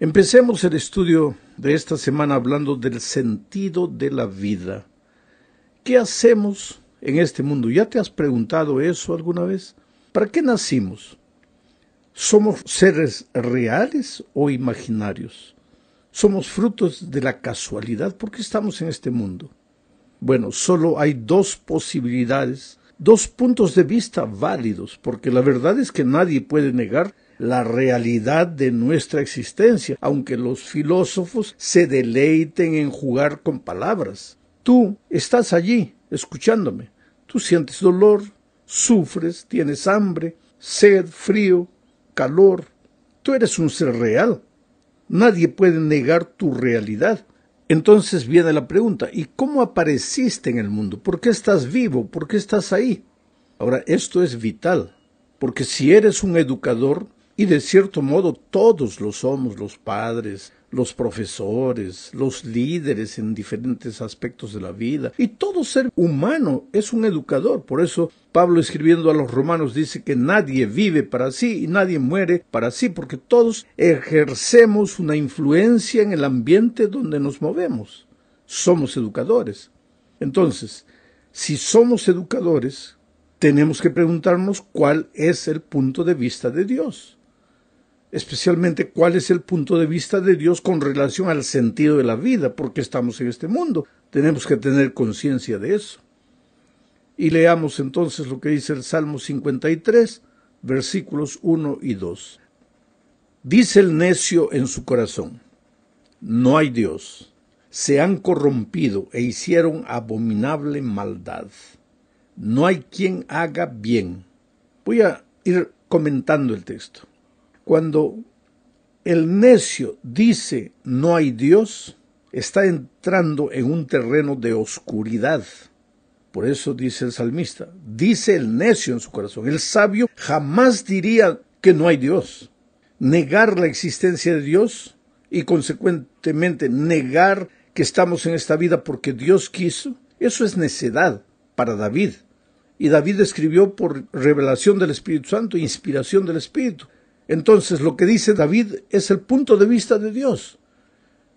Empecemos el estudio de esta semana hablando del sentido de la vida. ¿Qué hacemos en este mundo? ¿Ya te has preguntado eso alguna vez? ¿Para qué nacimos? ¿Somos seres reales o imaginarios? ¿Somos frutos de la casualidad? ¿Por qué estamos en este mundo? Bueno, solo hay dos posibilidades, dos puntos de vista válidos, porque la verdad es que nadie puede negar la realidad de nuestra existencia, aunque los filósofos se deleiten en jugar con palabras. Tú estás allí, escuchándome. Tú sientes dolor, sufres, tienes hambre, sed, frío, calor. Tú eres un ser real. Nadie puede negar tu realidad. Entonces viene la pregunta, ¿y cómo apareciste en el mundo? ¿Por qué estás vivo? ¿Por qué estás ahí? Ahora, esto es vital, porque si eres un educador, y de cierto modo todos lo somos, los padres, los profesores, los líderes en diferentes aspectos de la vida. Y todo ser humano es un educador. Por eso Pablo escribiendo a los romanos dice que nadie vive para sí y nadie muere para sí, porque todos ejercemos una influencia en el ambiente donde nos movemos. Somos educadores. Entonces, si somos educadores, tenemos que preguntarnos cuál es el punto de vista de Dios especialmente cuál es el punto de vista de Dios con relación al sentido de la vida, porque estamos en este mundo. Tenemos que tener conciencia de eso. Y leamos entonces lo que dice el Salmo 53, versículos 1 y 2. Dice el necio en su corazón, no hay Dios, se han corrompido e hicieron abominable maldad. No hay quien haga bien. Voy a ir comentando el texto. Cuando el necio dice no hay Dios, está entrando en un terreno de oscuridad. Por eso dice el salmista, dice el necio en su corazón, el sabio jamás diría que no hay Dios. Negar la existencia de Dios y consecuentemente negar que estamos en esta vida porque Dios quiso, eso es necedad para David. Y David escribió por revelación del Espíritu Santo, inspiración del Espíritu. Entonces lo que dice David es el punto de vista de Dios.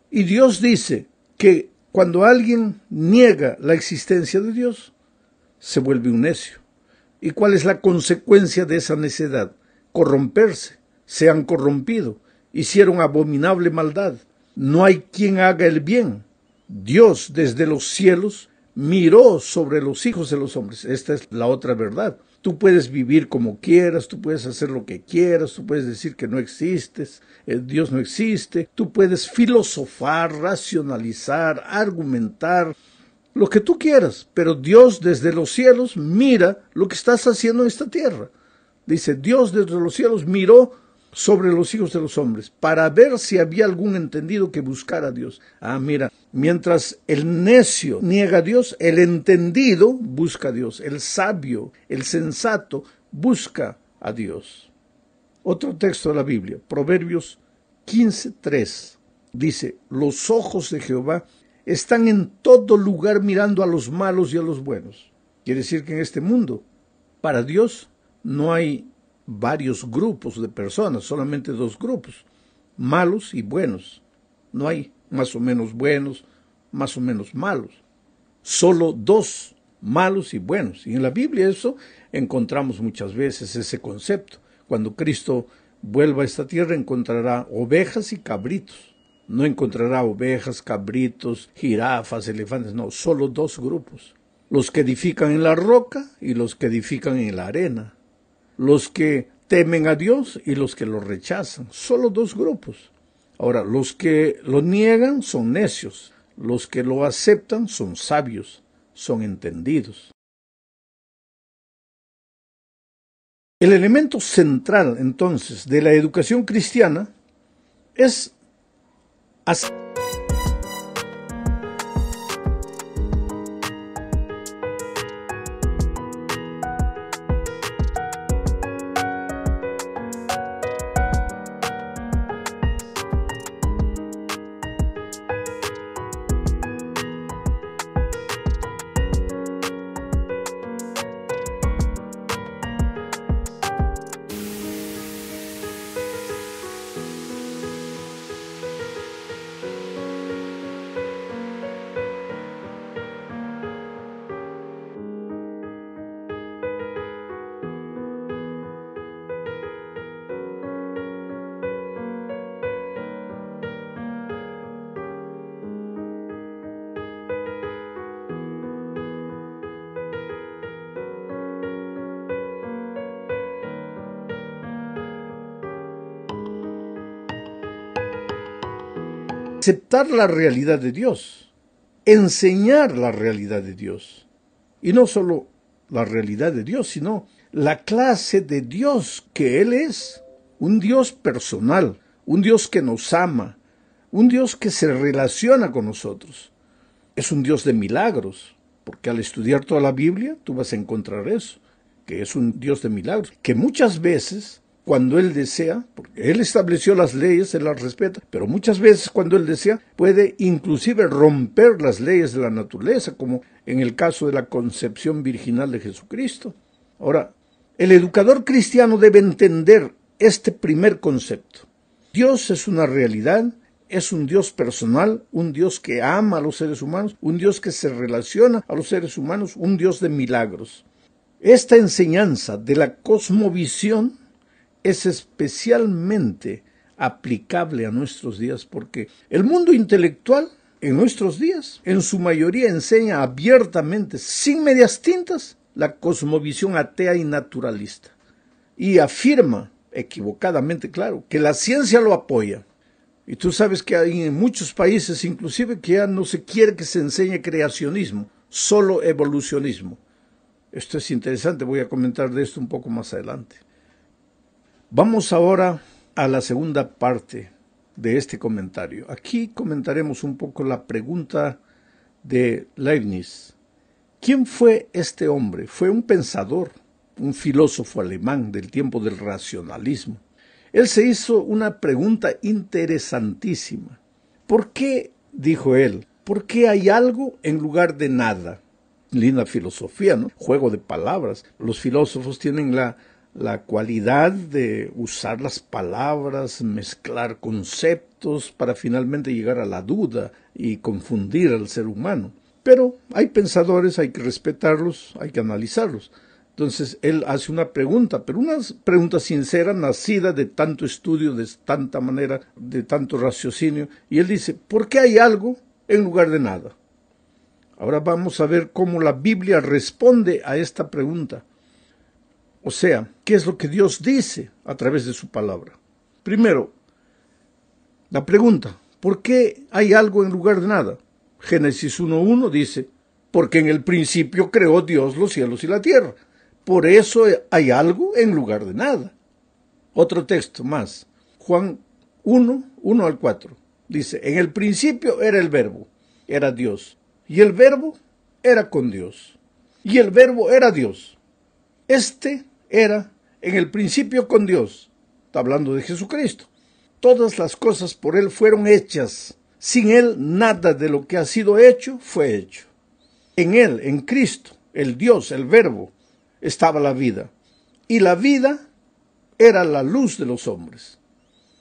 Y Dios dice que cuando alguien niega la existencia de Dios, se vuelve un necio. ¿Y cuál es la consecuencia de esa necedad? Corromperse. Se han corrompido. Hicieron abominable maldad. No hay quien haga el bien. Dios desde los cielos miró sobre los hijos de los hombres. Esta es la otra verdad. Tú puedes vivir como quieras, tú puedes hacer lo que quieras, tú puedes decir que no existes, eh, Dios no existe, tú puedes filosofar, racionalizar, argumentar, lo que tú quieras, pero Dios desde los cielos mira lo que estás haciendo en esta tierra. Dice, Dios desde los cielos miró sobre los hijos de los hombres para ver si había algún entendido que buscara a Dios. Ah, mira, mientras el necio niega a Dios, el entendido busca a Dios, el sabio, el sensato busca a Dios. Otro texto de la Biblia, Proverbios 15:3, dice, los ojos de Jehová están en todo lugar mirando a los malos y a los buenos. Quiere decir que en este mundo, para Dios, no hay varios grupos de personas, solamente dos grupos, malos y buenos. No hay más o menos buenos, más o menos malos. Solo dos, malos y buenos. Y en la Biblia eso encontramos muchas veces ese concepto. Cuando Cristo vuelva a esta tierra encontrará ovejas y cabritos. No encontrará ovejas, cabritos, jirafas, elefantes, no, solo dos grupos. Los que edifican en la roca y los que edifican en la arena los que temen a Dios y los que lo rechazan. Solo dos grupos. Ahora, los que lo niegan son necios, los que lo aceptan son sabios, son entendidos. El elemento central, entonces, de la educación cristiana es aceptar la realidad de Dios, enseñar la realidad de Dios. Y no solo la realidad de Dios, sino la clase de Dios que Él es, un Dios personal, un Dios que nos ama, un Dios que se relaciona con nosotros. Es un Dios de milagros, porque al estudiar toda la Biblia tú vas a encontrar eso, que es un Dios de milagros, que muchas veces cuando Él desea, porque Él estableció las leyes, Él las respeta, pero muchas veces cuando Él desea puede inclusive romper las leyes de la naturaleza, como en el caso de la concepción virginal de Jesucristo. Ahora, el educador cristiano debe entender este primer concepto. Dios es una realidad, es un Dios personal, un Dios que ama a los seres humanos, un Dios que se relaciona a los seres humanos, un Dios de milagros. Esta enseñanza de la cosmovisión es especialmente aplicable a nuestros días porque el mundo intelectual en nuestros días en su mayoría enseña abiertamente, sin medias tintas, la cosmovisión atea y naturalista y afirma, equivocadamente claro, que la ciencia lo apoya. Y tú sabes que hay en muchos países inclusive que ya no se quiere que se enseñe creacionismo, solo evolucionismo. Esto es interesante, voy a comentar de esto un poco más adelante. Vamos ahora a la segunda parte de este comentario. Aquí comentaremos un poco la pregunta de Leibniz. ¿Quién fue este hombre? Fue un pensador, un filósofo alemán del tiempo del racionalismo. Él se hizo una pregunta interesantísima. ¿Por qué, dijo él, por qué hay algo en lugar de nada? Linda filosofía, ¿no? Juego de palabras. Los filósofos tienen la la cualidad de usar las palabras, mezclar conceptos para finalmente llegar a la duda y confundir al ser humano. Pero hay pensadores, hay que respetarlos, hay que analizarlos. Entonces él hace una pregunta, pero una pregunta sincera, nacida de tanto estudio, de tanta manera, de tanto raciocinio. Y él dice, ¿por qué hay algo en lugar de nada? Ahora vamos a ver cómo la Biblia responde a esta pregunta. O sea, ¿qué es lo que Dios dice a través de su palabra? Primero, la pregunta, ¿por qué hay algo en lugar de nada? Génesis 1.1 dice, porque en el principio creó Dios los cielos y la tierra. Por eso hay algo en lugar de nada. Otro texto más, Juan 1, 1 al 4. Dice, en el principio era el verbo, era Dios, y el verbo era con Dios, y el verbo era Dios. Este era en el principio con Dios. Está hablando de Jesucristo. Todas las cosas por Él fueron hechas. Sin Él nada de lo que ha sido hecho fue hecho. En Él, en Cristo, el Dios, el Verbo, estaba la vida. Y la vida era la luz de los hombres.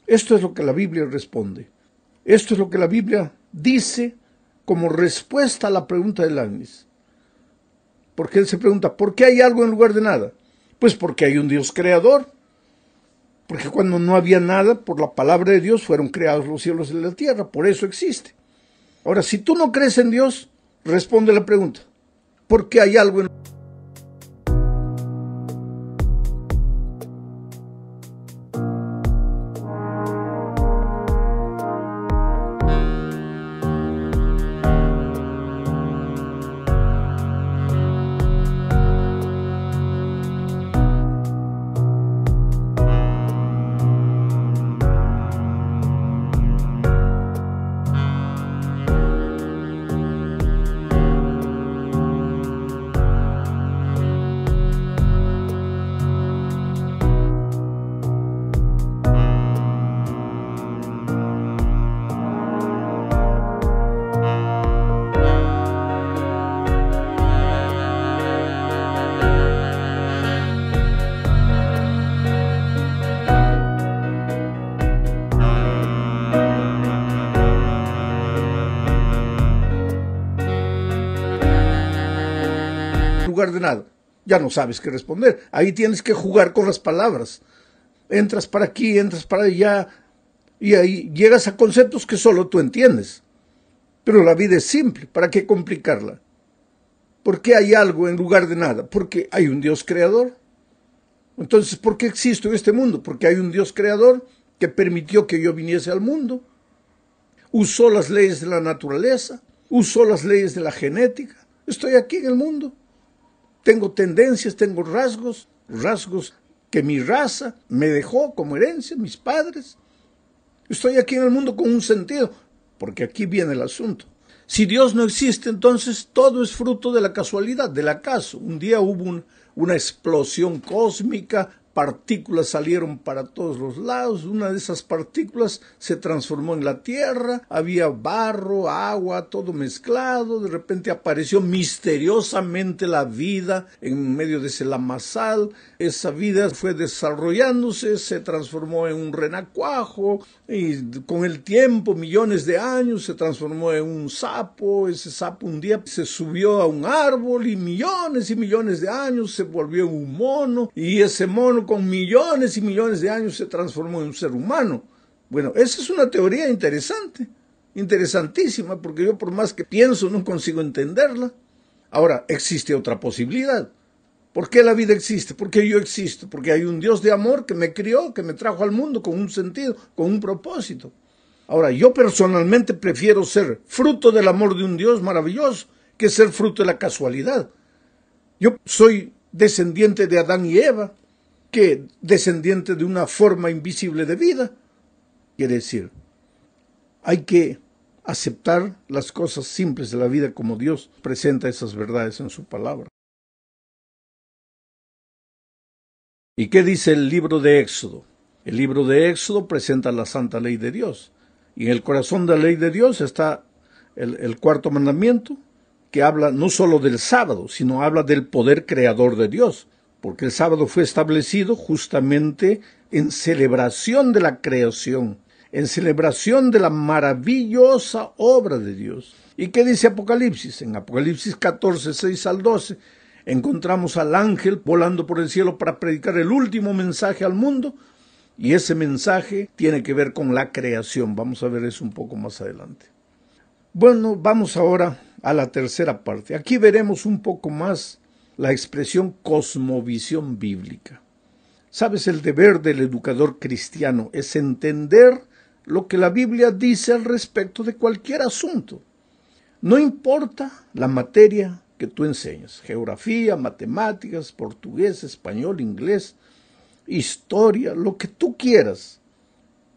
Esto es lo que la Biblia responde. Esto es lo que la Biblia dice como respuesta a la pregunta de Agnes. Porque él se pregunta, ¿por qué hay algo en lugar de nada? Pues porque hay un Dios creador. Porque cuando no había nada, por la palabra de Dios fueron creados los cielos y la tierra. Por eso existe. Ahora, si tú no crees en Dios, responde la pregunta. ¿Por qué hay algo en de nada. Ya no sabes qué responder. Ahí tienes que jugar con las palabras. Entras para aquí, entras para allá, y ahí llegas a conceptos que solo tú entiendes. Pero la vida es simple, ¿para qué complicarla? ¿Por qué hay algo en lugar de nada? Porque hay un Dios creador. Entonces, ¿por qué existo en este mundo? Porque hay un Dios creador que permitió que yo viniese al mundo. usó las leyes de la naturaleza, usó las leyes de la genética. Estoy aquí en el mundo. Tengo tendencias, tengo rasgos, rasgos que mi raza me dejó como herencia, mis padres. Estoy aquí en el mundo con un sentido, porque aquí viene el asunto. Si Dios no existe, entonces todo es fruto de la casualidad, del acaso. Un día hubo una explosión cósmica, partículas salieron para todos los lados, una de esas partículas se transformó en la tierra, había barro, agua, todo mezclado, de repente apareció misteriosamente la vida en medio de ese lamazal, esa vida fue desarrollándose, se transformó en un renacuajo y con el tiempo, millones de años, se transformó en un sapo, ese sapo un día se subió a un árbol y millones y millones de años se volvió un mono y ese mono con millones y millones de años se transformó en un ser humano. Bueno, esa es una teoría interesante, interesantísima, porque yo por más que pienso no consigo entenderla. Ahora, existe otra posibilidad. ¿Por qué la vida existe? Porque yo existo, porque hay un Dios de amor que me crió, que me trajo al mundo con un sentido, con un propósito. Ahora, yo personalmente prefiero ser fruto del amor de un Dios maravilloso que ser fruto de la casualidad. Yo soy descendiente de Adán y Eva, descendiente de una forma invisible de vida. Quiere decir, hay que aceptar las cosas simples de la vida como Dios presenta esas verdades en su palabra. ¿Y qué dice el libro de Éxodo? El libro de Éxodo presenta la santa ley de Dios. Y en el corazón de la ley de Dios está el, el cuarto mandamiento, que habla no solo del sábado, sino habla del poder creador de Dios porque el sábado fue establecido justamente en celebración de la creación, en celebración de la maravillosa obra de Dios. ¿Y qué dice Apocalipsis? En Apocalipsis 14, 6 al 12, encontramos al ángel volando por el cielo para predicar el último mensaje al mundo, y ese mensaje tiene que ver con la creación. Vamos a ver eso un poco más adelante. Bueno, vamos ahora a la tercera parte. Aquí veremos un poco más la expresión cosmovisión bíblica. Sabes, el deber del educador cristiano es entender lo que la Biblia dice al respecto de cualquier asunto. No importa la materia que tú enseñas, geografía, matemáticas, portugués, español, inglés, historia, lo que tú quieras.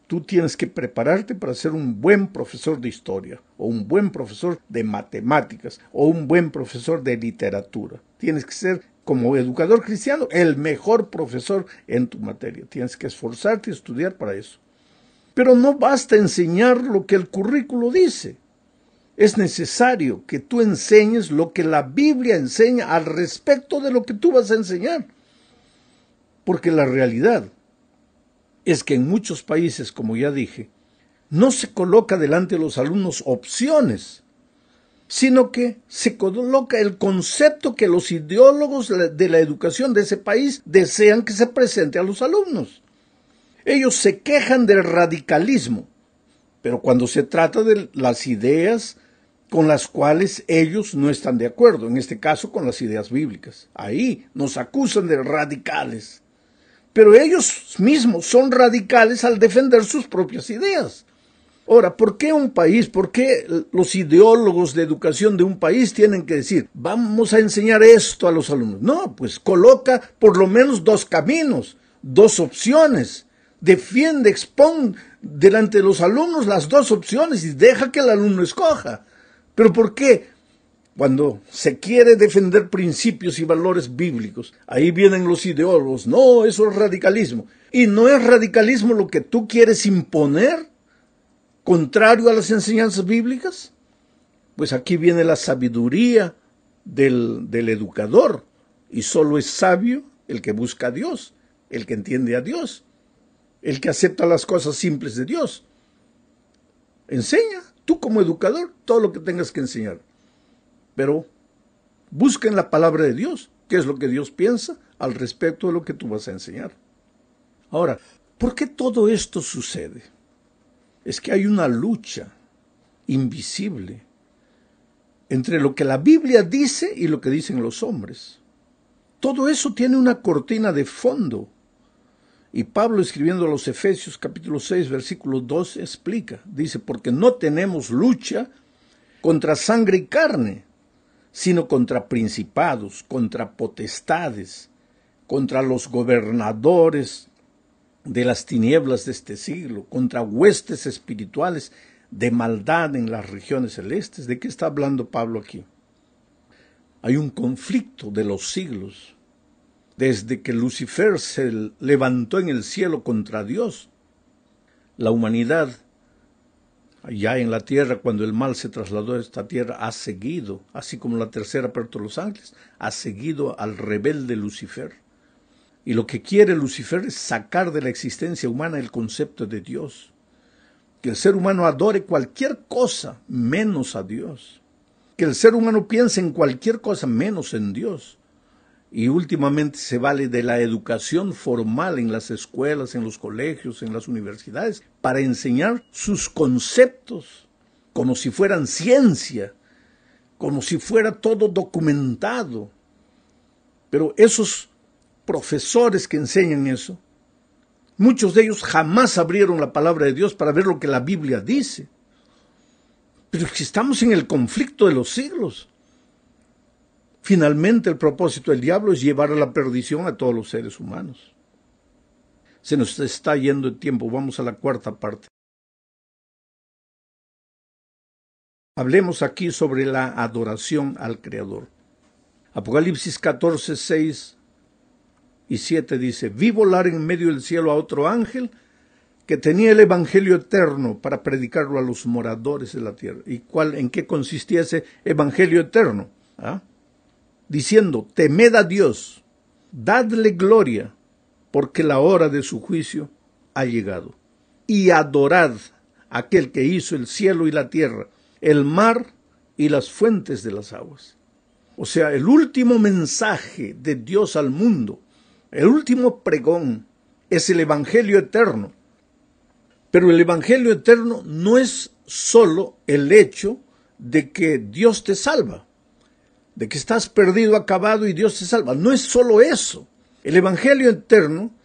Tú tienes que prepararte para ser un buen profesor de historia, o un buen profesor de matemáticas, o un buen profesor de literatura. Tienes que ser, como educador cristiano, el mejor profesor en tu materia. Tienes que esforzarte y estudiar para eso. Pero no basta enseñar lo que el currículo dice. Es necesario que tú enseñes lo que la Biblia enseña al respecto de lo que tú vas a enseñar. Porque la realidad es que en muchos países, como ya dije, no se coloca delante de los alumnos opciones, sino que se coloca el concepto que los ideólogos de la educación de ese país desean que se presente a los alumnos. Ellos se quejan del radicalismo, pero cuando se trata de las ideas con las cuales ellos no están de acuerdo, en este caso con las ideas bíblicas, ahí nos acusan de radicales pero ellos mismos son radicales al defender sus propias ideas. Ahora, ¿por qué un país, por qué los ideólogos de educación de un país tienen que decir, vamos a enseñar esto a los alumnos? No, pues coloca por lo menos dos caminos, dos opciones. Defiende, expone delante de los alumnos las dos opciones y deja que el alumno escoja. ¿Pero por qué? Cuando se quiere defender principios y valores bíblicos, ahí vienen los ideólogos. No, eso es radicalismo. ¿Y no es radicalismo lo que tú quieres imponer contrario a las enseñanzas bíblicas? Pues aquí viene la sabiduría del, del educador. Y solo es sabio el que busca a Dios, el que entiende a Dios, el que acepta las cosas simples de Dios. Enseña, tú como educador, todo lo que tengas que enseñar pero busca en la palabra de Dios qué es lo que Dios piensa al respecto de lo que tú vas a enseñar. Ahora, ¿por qué todo esto sucede? Es que hay una lucha invisible entre lo que la Biblia dice y lo que dicen los hombres. Todo eso tiene una cortina de fondo. Y Pablo escribiendo a los Efesios capítulo 6 versículo 2 explica, dice, porque no tenemos lucha contra sangre y carne, sino contra principados, contra potestades, contra los gobernadores de las tinieblas de este siglo, contra huestes espirituales de maldad en las regiones celestes. ¿De qué está hablando Pablo aquí? Hay un conflicto de los siglos desde que Lucifer se levantó en el cielo contra Dios, la humanidad, ya en la tierra, cuando el mal se trasladó a esta tierra, ha seguido, así como la tercera parte de los ángeles, ha seguido al rebelde Lucifer. Y lo que quiere Lucifer es sacar de la existencia humana el concepto de Dios. Que el ser humano adore cualquier cosa menos a Dios. Que el ser humano piense en cualquier cosa menos en Dios y últimamente se vale de la educación formal en las escuelas, en los colegios, en las universidades, para enseñar sus conceptos como si fueran ciencia, como si fuera todo documentado. Pero esos profesores que enseñan eso, muchos de ellos jamás abrieron la palabra de Dios para ver lo que la Biblia dice. Pero si estamos en el conflicto de los siglos, Finalmente el propósito del diablo es llevar a la perdición a todos los seres humanos. Se nos está yendo el tiempo, vamos a la cuarta parte. Hablemos aquí sobre la adoración al Creador. Apocalipsis 14, 6 y 7 dice, vi volar en medio del cielo a otro ángel que tenía el Evangelio eterno para predicarlo a los moradores de la tierra. ¿Y cuál, en qué consistía ese Evangelio eterno? ¿Ah? Diciendo, temed a Dios, dadle gloria, porque la hora de su juicio ha llegado. Y adorad a aquel que hizo el cielo y la tierra, el mar y las fuentes de las aguas. O sea, el último mensaje de Dios al mundo, el último pregón, es el Evangelio eterno. Pero el Evangelio eterno no es sólo el hecho de que Dios te salva de que estás perdido, acabado y Dios te salva. No es solo eso. El Evangelio eterno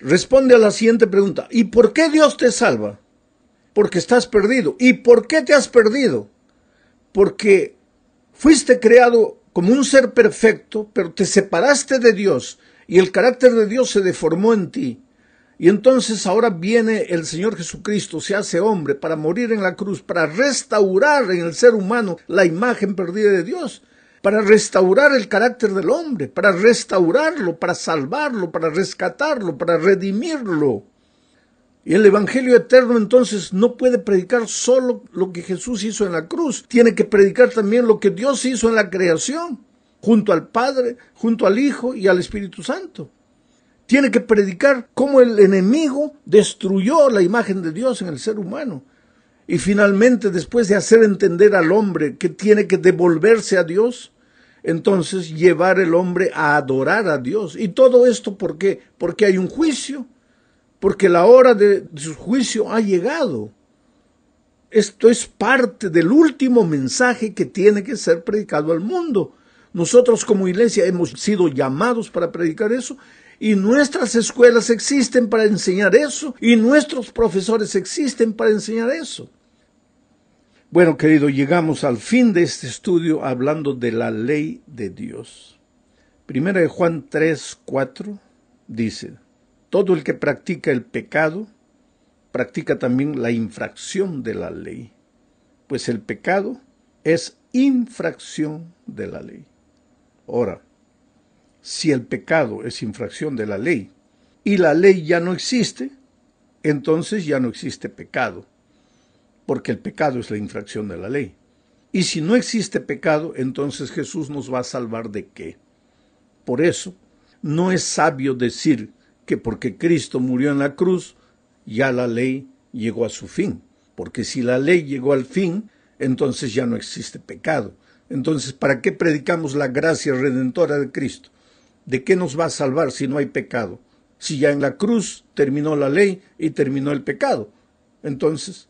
responde a la siguiente pregunta. ¿Y por qué Dios te salva? Porque estás perdido. ¿Y por qué te has perdido? Porque fuiste creado como un ser perfecto, pero te separaste de Dios y el carácter de Dios se deformó en ti. Y entonces ahora viene el Señor Jesucristo, se hace hombre para morir en la cruz, para restaurar en el ser humano la imagen perdida de Dios para restaurar el carácter del hombre, para restaurarlo, para salvarlo, para rescatarlo, para redimirlo. Y el Evangelio eterno entonces no puede predicar solo lo que Jesús hizo en la cruz, tiene que predicar también lo que Dios hizo en la creación, junto al Padre, junto al Hijo y al Espíritu Santo. Tiene que predicar cómo el enemigo destruyó la imagen de Dios en el ser humano. Y finalmente, después de hacer entender al hombre que tiene que devolverse a Dios, entonces llevar el hombre a adorar a Dios. ¿Y todo esto por qué? Porque hay un juicio, porque la hora de su juicio ha llegado. Esto es parte del último mensaje que tiene que ser predicado al mundo. Nosotros como iglesia hemos sido llamados para predicar eso y nuestras escuelas existen para enseñar eso y nuestros profesores existen para enseñar eso. Bueno, querido, llegamos al fin de este estudio hablando de la ley de Dios. Primera de Juan 3, 4 dice, todo el que practica el pecado, practica también la infracción de la ley, pues el pecado es infracción de la ley. Ahora, si el pecado es infracción de la ley y la ley ya no existe, entonces ya no existe pecado porque el pecado es la infracción de la ley. Y si no existe pecado, entonces Jesús nos va a salvar de qué? Por eso, no es sabio decir que porque Cristo murió en la cruz, ya la ley llegó a su fin. Porque si la ley llegó al fin, entonces ya no existe pecado. Entonces, ¿para qué predicamos la gracia redentora de Cristo? ¿De qué nos va a salvar si no hay pecado? Si ya en la cruz terminó la ley y terminó el pecado. Entonces,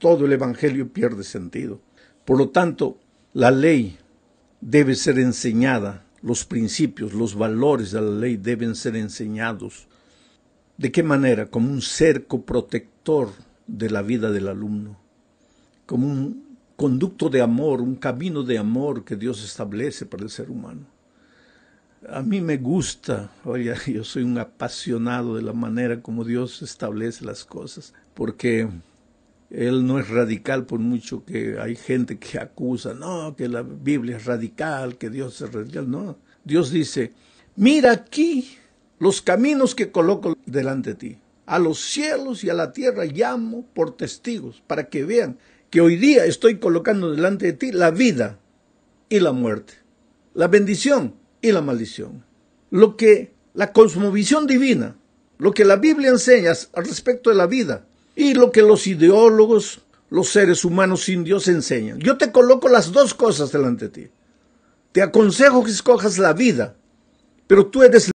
todo el Evangelio pierde sentido. Por lo tanto, la ley debe ser enseñada, los principios, los valores de la ley deben ser enseñados ¿De qué manera? Como un cerco protector de la vida del alumno, como un conducto de amor, un camino de amor que Dios establece para el ser humano. A mí me gusta, oye, yo soy un apasionado de la manera como Dios establece las cosas, porque Él no es radical por mucho que hay gente que acusa, no, que la Biblia es radical, que Dios es radical, no. Dios dice, mira aquí los caminos que coloco delante de ti. A los cielos y a la tierra llamo por testigos para que vean que hoy día estoy colocando delante de ti la vida y la muerte, la bendición y la maldición. Lo que la cosmovisión divina, lo que la Biblia enseña respecto de la vida y lo que los ideólogos, los seres humanos sin Dios enseñan. Yo te coloco las dos cosas delante de ti. Te aconsejo que escojas la vida, pero tú eres